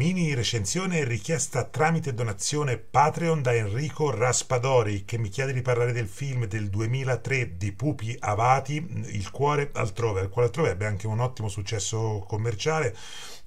Mini recensione richiesta tramite donazione Patreon da Enrico Raspadori che mi chiede di parlare del film del 2003 di Pupi Avati, Il cuore altrove. Il cuore altrove ebbe anche un ottimo successo commerciale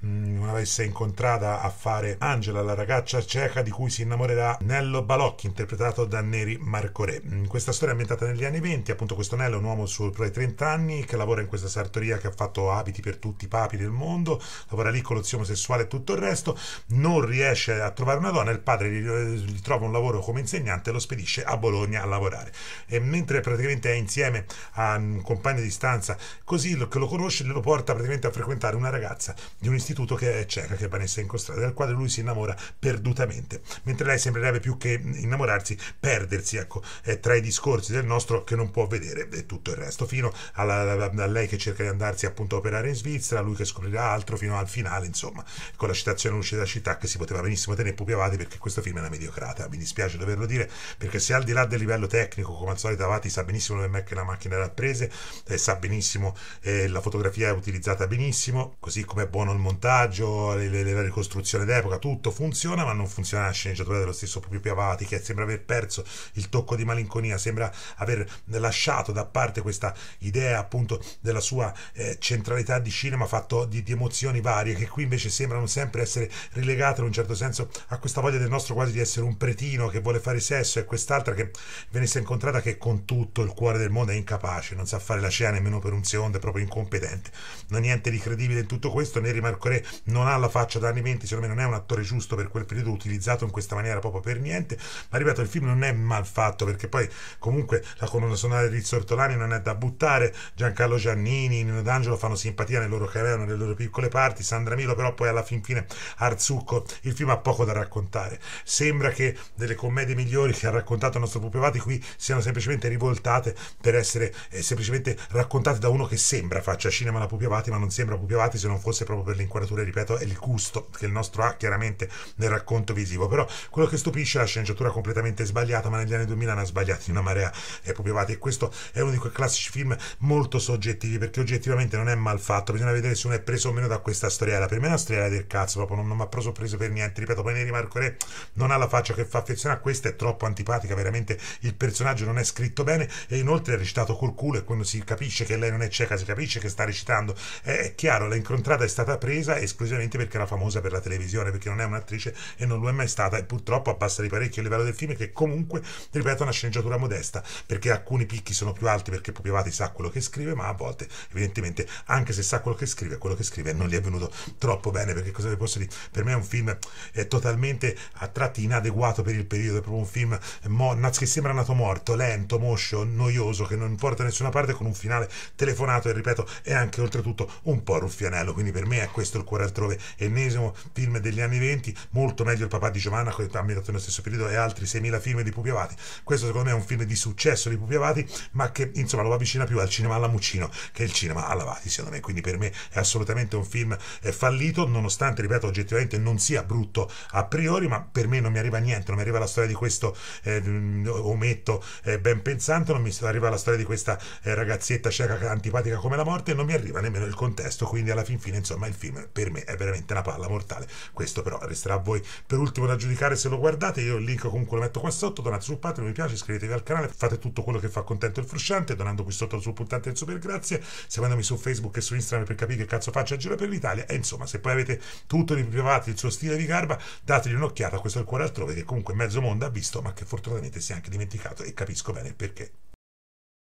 non mm, avesse incontrata a fare Angela, la ragazza cieca di cui si innamorerà Nello Balocchi, interpretato da Neri Marcoré. Mm, questa storia è ambientata negli anni 20, appunto questo Nello è un uomo sopra i 30 anni che lavora in questa sartoria che ha fatto abiti per tutti i papi del mondo, lavora lì con lo zio omosessuale e tutto il resto, non riesce a trovare una donna, il padre gli, gli trova un lavoro come insegnante e lo spedisce a Bologna a lavorare. E mentre praticamente è insieme a un compagno di stanza, così che lo conosce, lo porta praticamente a frequentare una ragazza di un istituto che è cieca, che è Vanessa Incostrada, del quale lui si innamora perdutamente, mentre lei sembrerebbe più che innamorarsi, perdersi, ecco, è tra i discorsi del nostro che non può vedere e tutto il resto, fino a lei che cerca di andarsi appunto a operare in Svizzera, lui che scoprirà altro fino al finale, insomma, con la citazione luce da città che si poteva benissimo tenere Pupi Avati perché questo film è una mediocrata, mi dispiace doverlo dire, perché se al di là del livello tecnico, come al solito Avati sa benissimo dove è che la macchina era prese, eh, sa benissimo eh, la fotografia è utilizzata benissimo, così come è buono il montaggio, le, le, la ricostruzione d'epoca, tutto funziona, ma non funziona la sceneggiatura dello stesso Pupi Piavati, che sembra aver perso il tocco di malinconia, sembra aver lasciato da parte questa idea appunto della sua eh, centralità di cinema fatto di, di, emozioni varie, che qui invece sembrano sempre essere relegate in un certo senso a questa voglia del nostro quasi di essere un pretino che vuole fare sesso e quest'altra che venisse incontrata che con tutto il cuore del mondo è incapace, non sa fare la scena nemmeno per un secondo, è proprio incompetente. Non è niente di credibile in tutto questo, ne rimarco non ha la faccia da anni 20, secondo me non è un attore giusto per quel periodo utilizzato in questa maniera proprio per niente, ma ripeto il film non è mal fatto perché poi comunque la colonna sonora di Rizzo Ortolani non è da buttare, Giancarlo Giannini, Nino D'Angelo fanno simpatia nel loro avevano nelle loro piccole parti, Sandra Milo però poi alla fin fine Arzucco, il film ha poco da raccontare, sembra che delle commedie migliori che ha raccontato il nostro Pupiavati qui siano semplicemente rivoltate per essere eh, semplicemente raccontate da uno che sembra faccia cinema la Pupiavati ma non sembra Pupiavati se non fosse proprio per l'inquadratura ripeto, è il gusto che il nostro ha chiaramente nel racconto visivo, però quello che stupisce è la sceneggiatura completamente sbagliata, ma negli anni 2000 ne ha sbagliati una marea e Pupiavati e questo è uno di quei classici film molto soggettivi perché oggettivamente non è mal fatto, bisogna vedere se uno è preso o meno da questa storiella, per me è una storiella del cazzo, proprio non, non mi ha preso preso per niente, ripeto, poi ne rimarco Re non ha la faccia che fa affezione a questa, è troppo antipatica, veramente il personaggio non è scritto bene e inoltre è recitato col culo e quando si capisce che lei non è cieca, si capisce che sta recitando, è chiaro, la incontrata è stata presa esclusivamente perché era famosa per la televisione, perché non è un'attrice e non lo è mai stata e purtroppo abbassa di parecchio il livello del film che comunque, ripeto, è una sceneggiatura modesta, perché alcuni picchi sono più alti perché Pupiavati sa quello che scrive, ma a volte evidentemente anche se sa quello che scrive, quello che scrive non gli è venuto troppo bene, perché cosa vi posso dire? Per me è un film è totalmente a tratti inadeguato per il periodo, è proprio un film mo- che sembra nato morto, lento, moscio, noioso, che non porta da nessuna parte con un finale telefonato e ripeto, è anche oltretutto un po' ruffianello, quindi per me è questo il cuore altrove, ennesimo film degli anni 20, molto meglio il papà di Giovanna, che ha ambientato nello stesso periodo, e altri 6.000 film di Pupi Avati. Questo secondo me è un film di successo di Pupi Avati, ma che insomma lo avvicina più al cinema alla Muccino che il cinema alla Vati, secondo me. Quindi per me è assolutamente un film fallito, nonostante, ripeto, oggettivamente non sia brutto a priori, ma per me non mi arriva niente, non mi arriva la storia di questo eh, ometto eh, ben pensante, non mi arriva la storia di questa eh, ragazzetta cieca antipatica come la morte, non mi arriva nemmeno il contesto, quindi alla fin fine, insomma, il film per me è veramente una palla mortale. Questo però resterà a voi per ultimo da giudicare se lo guardate. Io il link comunque lo metto qua sotto, donate su Patreon, mi piace, iscrivetevi al canale, fate tutto quello che fa contento il frusciante, donando qui sotto sul puntante del super grazie, seguendomi su Facebook e su Instagram per capire che cazzo faccio a giro per l'Italia. E insomma, se poi avete tutto di privati il suo stile di garba, dategli un'occhiata, questo è il cuore altrove che comunque mezzo mondo ha visto, ma che fortunatamente si è anche dimenticato e capisco bene perché.